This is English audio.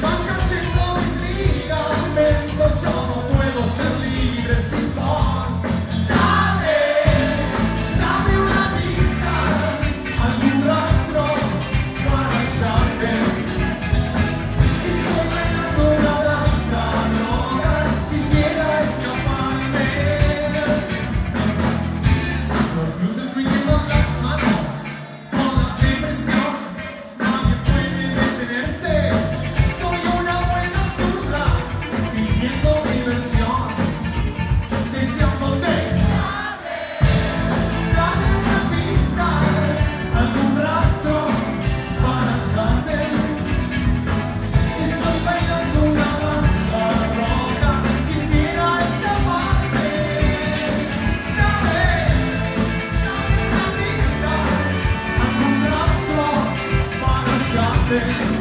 Motherfucker! 네.